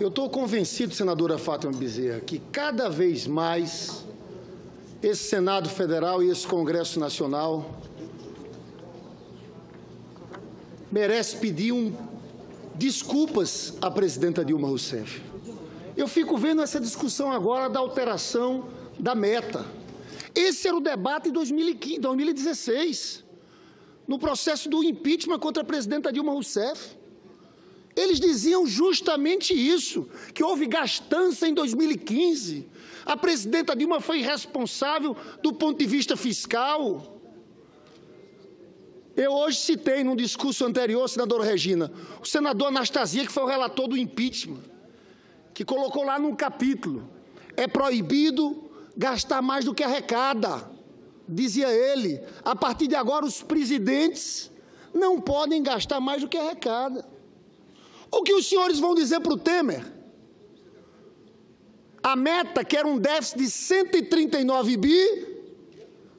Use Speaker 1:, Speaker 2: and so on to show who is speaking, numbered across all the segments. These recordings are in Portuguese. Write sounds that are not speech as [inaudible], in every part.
Speaker 1: Eu estou convencido, senadora Fátima Bezerra, que cada vez mais esse Senado Federal e esse Congresso Nacional merece pedir um, desculpas à presidenta Dilma Rousseff. Eu fico vendo essa discussão agora da alteração da meta. Esse era o debate em 2015, 2016, no processo do impeachment contra a presidenta Dilma Rousseff. Eles diziam justamente isso, que houve gastança em 2015. A presidenta Dilma foi responsável do ponto de vista fiscal. Eu hoje citei num discurso anterior, senadora Regina, o senador Anastasia, que foi o relator do impeachment, que colocou lá num capítulo: é proibido gastar mais do que arrecada. Dizia ele, a partir de agora os presidentes não podem gastar mais do que arrecada. O que os senhores vão dizer para o Temer? A meta, que era um déficit de 139 bi,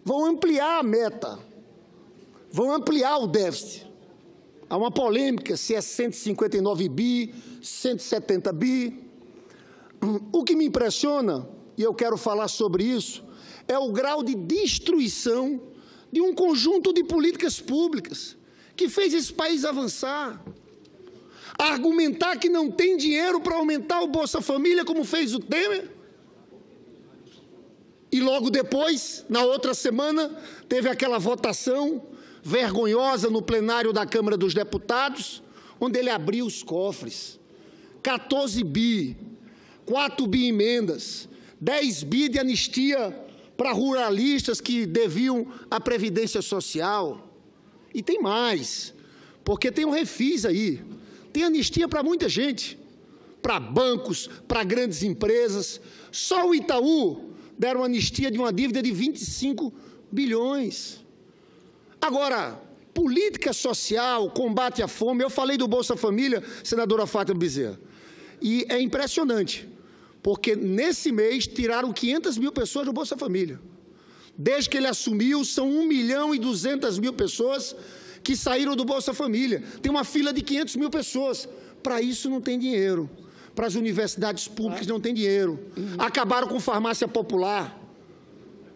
Speaker 1: vão ampliar a meta vão ampliar o déficit. Há uma polêmica se é 159 bi, 170 bi. O que me impressiona, e eu quero falar sobre isso, é o grau de destruição de um conjunto de políticas públicas que fez esse país avançar. Argumentar que não tem dinheiro para aumentar o Bolsa Família, como fez o Temer. E logo depois, na outra semana, teve aquela votação vergonhosa no plenário da Câmara dos Deputados, onde ele abriu os cofres. 14 bi, 4 bi emendas, 10 bi de anistia para ruralistas que deviam a Previdência Social. E tem mais, porque tem um refis aí. Tem anistia para muita gente, para bancos, para grandes empresas. Só o Itaú deram anistia de uma dívida de 25 bilhões. Agora, política social, combate à fome, eu falei do Bolsa Família, senadora Fátima Bezerra, e é impressionante, porque nesse mês tiraram 500 mil pessoas do Bolsa Família. Desde que ele assumiu, são 1 milhão e 200 mil pessoas que saíram do Bolsa Família. Tem uma fila de 500 mil pessoas. Para isso não tem dinheiro. Para as universidades públicas não tem dinheiro. Acabaram com farmácia popular.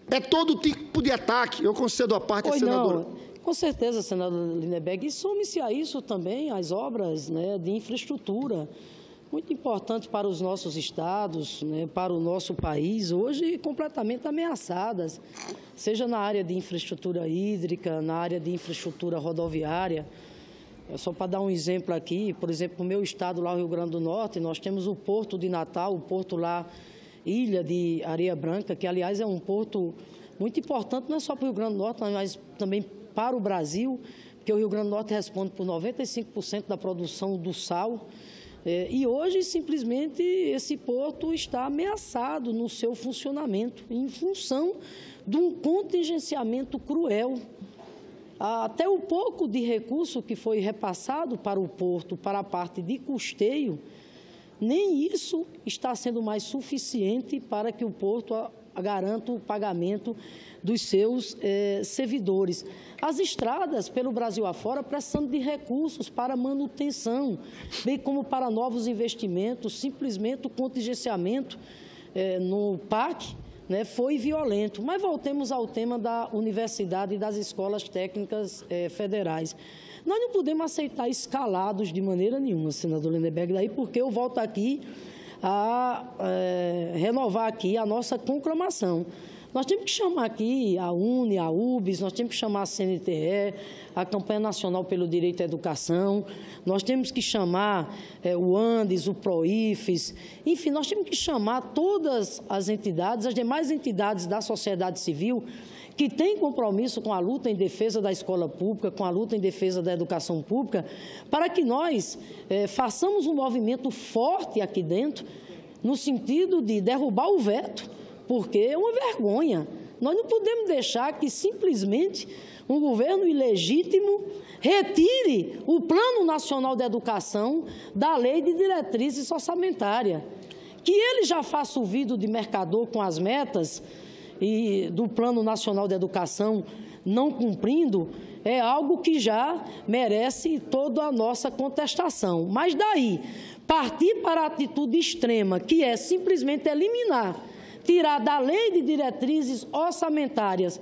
Speaker 1: É todo tipo de ataque. Eu concedo a parte,
Speaker 2: pois
Speaker 1: senadora.
Speaker 2: Não. Com certeza, senador Lindeberg. E some-se a isso também as obras né, de infraestrutura, muito importantes para os nossos estados, né, para o nosso país, hoje completamente ameaçadas, seja na área de infraestrutura hídrica, na área de infraestrutura rodoviária. É só para dar um exemplo aqui, por exemplo, no meu estado, lá no Rio Grande do Norte, nós temos o Porto de Natal, o Porto lá ilha de Areia Branca, que aliás é um porto muito importante, não é só para o Rio Grande do Norte, mas também para o Brasil, porque o Rio Grande do Norte responde por 95% da produção do sal. É, e hoje, simplesmente, esse porto está ameaçado no seu funcionamento, em função de um contingenciamento cruel. Até o pouco de recurso que foi repassado para o porto, para a parte de custeio, nem isso está sendo mais suficiente para que o porto garanta o pagamento dos seus eh, servidores. As estradas pelo Brasil afora precisando de recursos para manutenção, bem como para novos investimentos, simplesmente o contingenciamento eh, no PAC né, foi violento. Mas voltemos ao tema da universidade e das escolas técnicas eh, federais. Nós não podemos aceitar escalados de maneira nenhuma, senador Lindeberg, daí porque eu volto aqui a é, renovar aqui a nossa conclamação. Nós temos que chamar aqui a UNE, a UBS, nós temos que chamar a CNTE, a Campanha Nacional pelo Direito à Educação, nós temos que chamar é, o ANDES, o PROIFES, enfim, nós temos que chamar todas as entidades, as demais entidades da sociedade civil que tem compromisso com a luta em defesa da escola pública, com a luta em defesa da educação pública, para que nós é, façamos um movimento forte aqui dentro, no sentido de derrubar o veto, porque é uma vergonha. Nós não podemos deixar que simplesmente um governo ilegítimo retire o Plano Nacional de Educação da Lei de Diretrizes Orçamentárias. Que ele já faça o vidro de mercador com as metas e do Plano Nacional de Educação não cumprindo, é algo que já merece toda a nossa contestação. Mas daí, partir para a atitude extrema, que é simplesmente eliminar, tirar da lei de diretrizes orçamentárias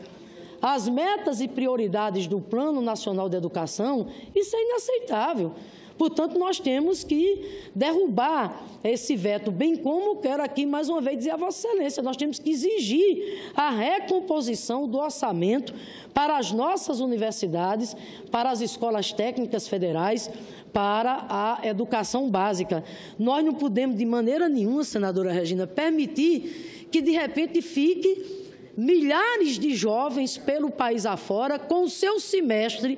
Speaker 2: as metas e prioridades do Plano Nacional de Educação, isso é inaceitável. Portanto, nós temos que derrubar esse veto, bem como quero aqui mais uma vez dizer a Vossa Excelência, nós temos que exigir a recomposição do orçamento para as nossas universidades, para as escolas técnicas federais, para a educação básica. Nós não podemos, de maneira nenhuma, senadora Regina, permitir que de repente fique milhares de jovens pelo país afora com o seu semestre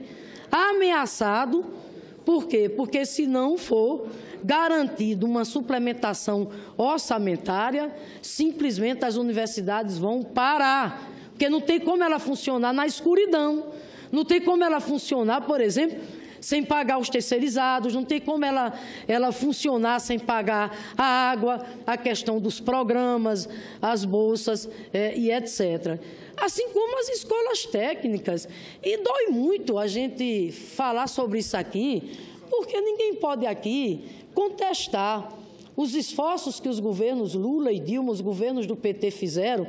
Speaker 2: ameaçado. Por quê? Porque se não for garantido uma suplementação orçamentária, simplesmente as universidades vão parar, porque não tem como ela funcionar na escuridão, não tem como ela funcionar, por exemplo, sem pagar os terceirizados, não tem como ela, ela funcionar sem pagar a água, a questão dos programas, as bolsas é, e etc. Assim como as escolas técnicas. E dói muito a gente falar sobre isso aqui, porque ninguém pode aqui contestar os esforços que os governos Lula e Dilma, os governos do PT fizeram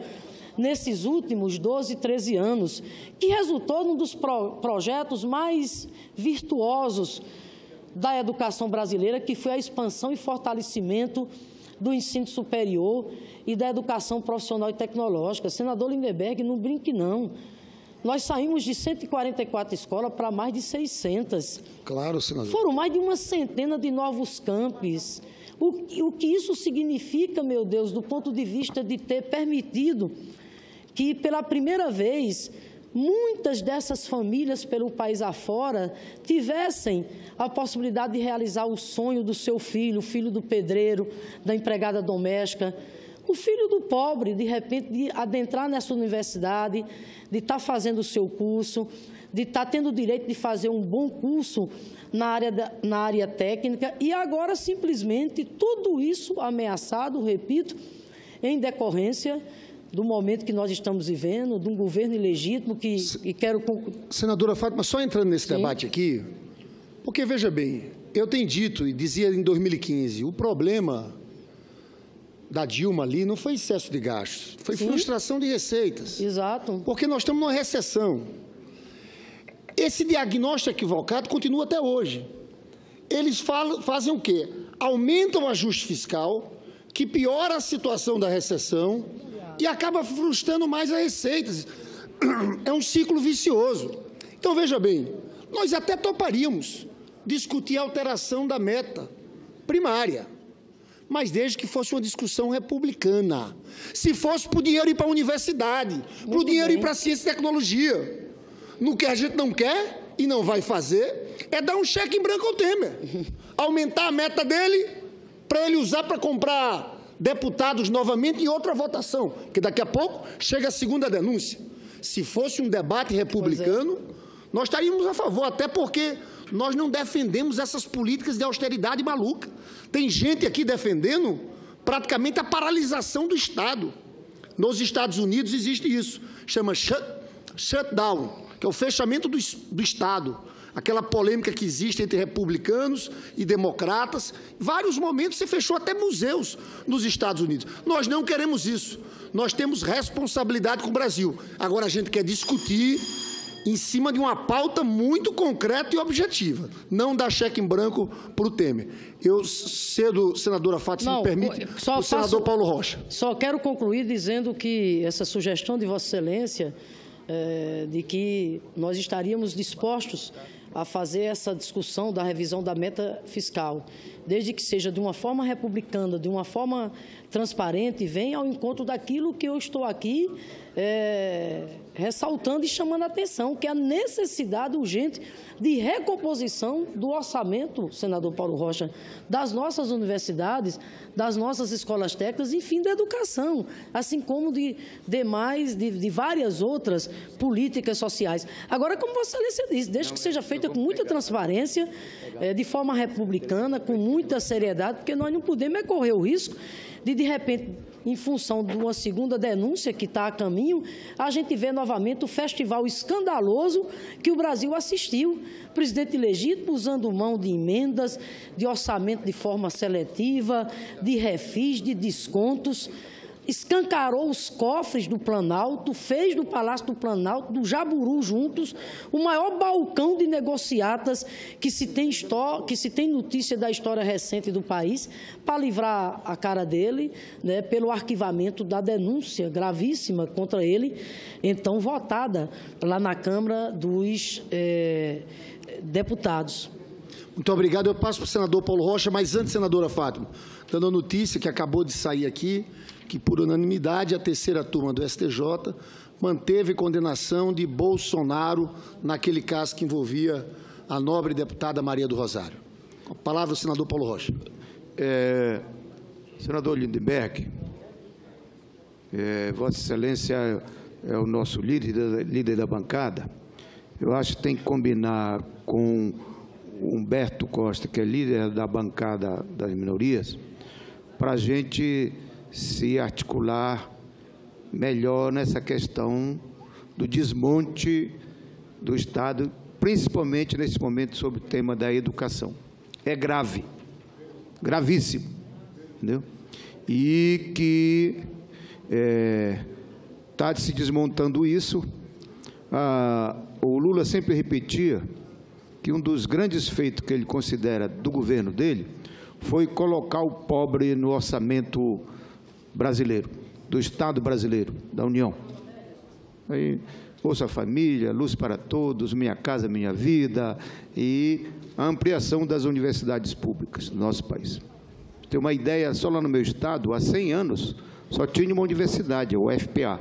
Speaker 2: nesses últimos 12, 13 anos, que resultou num dos pro projetos mais virtuosos da educação brasileira, que foi a expansão e fortalecimento do ensino superior e da educação profissional e tecnológica. Senador Lindeberg, não brinque não. Nós saímos de 144 escolas para mais de 600.
Speaker 1: Claro, senador.
Speaker 2: Foram mais de uma centena de novos campos. O, o que isso significa, meu Deus, do ponto de vista de ter permitido que pela primeira vez muitas dessas famílias pelo país afora tivessem a possibilidade de realizar o sonho do seu filho, o filho do pedreiro, da empregada doméstica, o filho do pobre, de repente, de adentrar nessa universidade, de estar tá fazendo o seu curso, de estar tá tendo o direito de fazer um bom curso na área, da, na área técnica, e agora simplesmente tudo isso ameaçado, repito, em decorrência do momento que nós estamos vivendo, de um governo ilegítimo que e quero
Speaker 1: Senadora Fátima, só entrando nesse Sim. debate aqui, porque veja bem, eu tenho dito e dizia em 2015, o problema da Dilma ali não foi excesso de gastos, foi Sim. frustração de receitas.
Speaker 2: Exato.
Speaker 1: Porque nós estamos numa recessão. Esse diagnóstico equivocado continua até hoje. Eles falam, fazem o quê? Aumentam o ajuste fiscal, que piora a situação da recessão, e acaba frustrando mais as receitas. É um ciclo vicioso. Então, veja bem, nós até toparíamos discutir a alteração da meta primária, mas desde que fosse uma discussão republicana. Se fosse para o dinheiro ir para a universidade, para o dinheiro bem. ir para a ciência e tecnologia. No que a gente não quer e não vai fazer é dar um cheque em branco ao Temer. [laughs] Aumentar a meta dele para ele usar para comprar deputados novamente em outra votação, que daqui a pouco chega a segunda denúncia. Se fosse um debate republicano, é. nós estaríamos a favor, até porque nós não defendemos essas políticas de austeridade maluca. Tem gente aqui defendendo praticamente a paralisação do Estado. Nos Estados Unidos existe isso, chama shut, shutdown, que é o fechamento do, do Estado aquela polêmica que existe entre republicanos e democratas. Vários momentos se fechou até museus nos Estados Unidos. Nós não queremos isso. Nós temos responsabilidade com o Brasil. Agora a gente quer discutir em cima de uma pauta muito concreta e objetiva, não dar cheque em branco para o Temer. Eu cedo, senadora Fátima, se me permite, o senador Paulo Rocha.
Speaker 2: Só quero concluir dizendo que essa sugestão de Vossa Excelência é, de que nós estaríamos dispostos a fazer essa discussão da revisão da meta fiscal, desde que seja de uma forma republicana, de uma forma transparente, venha ao encontro daquilo que eu estou aqui é, ressaltando e chamando a atenção, que a necessidade urgente de recomposição do orçamento, senador Paulo Rocha, das nossas universidades, das nossas escolas técnicas, enfim, da educação, assim como de demais, de, de várias outras políticas sociais. Agora, como Vossa Excelência disse, desde que seja feita com muita transparência, é, de forma republicana, com muita seriedade, porque nós não podemos é correr o risco de, de repente, em função de uma segunda denúncia que está a caminho, a gente vê novamente o festival escandaloso que o Brasil assistiu. Presidente legítimo usando mão de emendas, de orçamento de forma seletiva, de refis, de descontos escancarou os cofres do Planalto, fez do Palácio do Planalto, do Jaburu juntos, o maior balcão de negociatas que se tem, que se tem notícia da história recente do país, para livrar a cara dele, né, pelo arquivamento da denúncia gravíssima contra ele, então votada lá na Câmara dos é, Deputados.
Speaker 1: Muito obrigado. Eu passo para o senador Paulo Rocha, mas antes, senadora Fátima, dando a notícia que acabou de sair aqui, que, por unanimidade, a terceira turma do STJ manteve condenação de Bolsonaro naquele caso que envolvia a nobre deputada Maria do Rosário. A palavra senador Paulo Rocha.
Speaker 3: É, senador Lindenberg, é, Vossa Excelência é o nosso líder, líder da bancada. Eu acho que tem que combinar com Humberto Costa, que é líder da bancada das minorias, para a gente se articular melhor nessa questão do desmonte do Estado, principalmente nesse momento sobre o tema da educação. É grave, gravíssimo, entendeu? E que está é, tá se desmontando isso. Ah, o Lula sempre repetia que um dos grandes feitos que ele considera do governo dele foi colocar o pobre no orçamento brasileiro, do Estado brasileiro, da União. Aí, Bolsa Família, Luz para Todos, Minha Casa Minha Vida e a ampliação das universidades públicas do nosso país. Tem uma ideia, só lá no meu estado, há 100 anos, só tinha uma universidade, o FPA.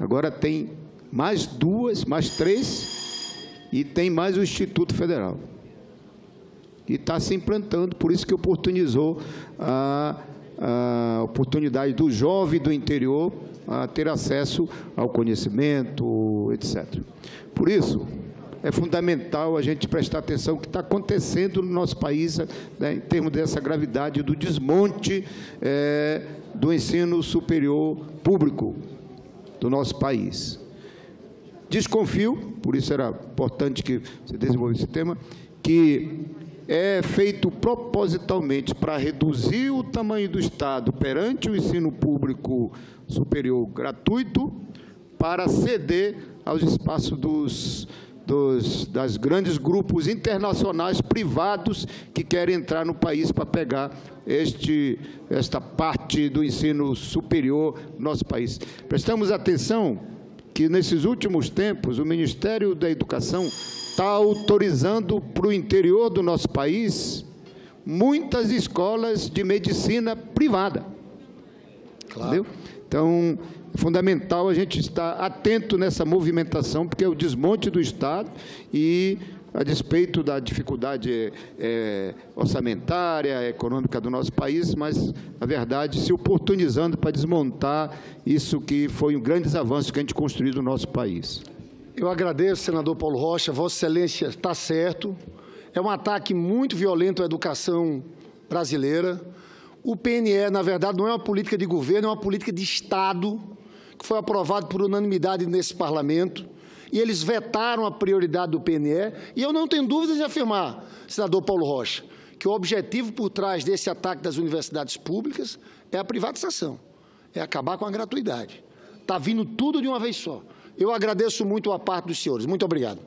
Speaker 3: Agora tem mais duas, mais três, e tem mais o Instituto Federal. E está se implantando, por isso que oportunizou a a oportunidade do jovem do interior a ter acesso ao conhecimento, etc. Por isso, é fundamental a gente prestar atenção no que está acontecendo no nosso país né, em termos dessa gravidade do desmonte é, do ensino superior público do nosso país. Desconfio, por isso era importante que você desenvolvesse esse tema, que é feito propositalmente para reduzir o tamanho do Estado perante o ensino público superior gratuito, para ceder aos espaços dos, dos das grandes grupos internacionais privados que querem entrar no país para pegar este, esta parte do ensino superior no nosso país. Prestamos atenção que, nesses últimos tempos, o Ministério da Educação está autorizando para o interior do nosso país muitas escolas de medicina privada. Claro. Entendeu? Então, é fundamental a gente estar atento nessa movimentação, porque é o desmonte do Estado e a despeito da dificuldade é, orçamentária, econômica do nosso país, mas, na verdade, se oportunizando para desmontar isso que foi um grande avanço que a gente construiu no nosso país.
Speaker 1: Eu agradeço, senador Paulo Rocha. Vossa Excelência está certo. É um ataque muito violento à educação brasileira. O PNE, na verdade, não é uma política de governo, é uma política de Estado, que foi aprovado por unanimidade nesse parlamento e eles vetaram a prioridade do PNE. E eu não tenho dúvidas de afirmar, senador Paulo Rocha, que o objetivo por trás desse ataque das universidades públicas é a privatização, é acabar com a gratuidade. Está vindo tudo de uma vez só. Eu agradeço muito a parte dos senhores. Muito obrigado.